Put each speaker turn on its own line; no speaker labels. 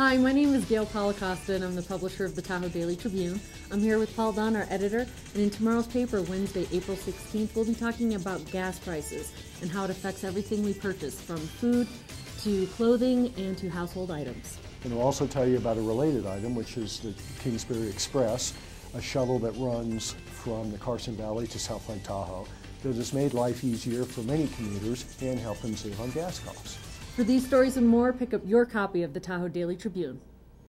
Hi, my name is Gail Palacosta, and I'm the publisher of the Tahoe Daily Tribune. I'm here with Paul Dunn, our editor, and in tomorrow's paper, Wednesday, April 16th, we'll be talking about gas prices and how it affects everything we purchase, from food to clothing and to household items.
And we'll also tell you about a related item, which is the Kingsbury Express, a shuttle that runs from the Carson Valley to South Lake Tahoe that has made life easier for many commuters and helped them save on gas costs.
For these stories and more, pick up your copy of the Tahoe Daily Tribune.